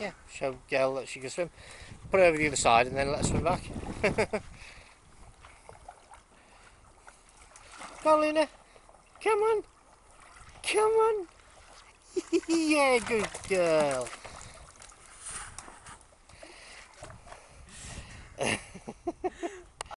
Yeah, show Gail that she can swim. Put her over the other side and then let her swim back. Go. Come on. Come on. yeah, good girl.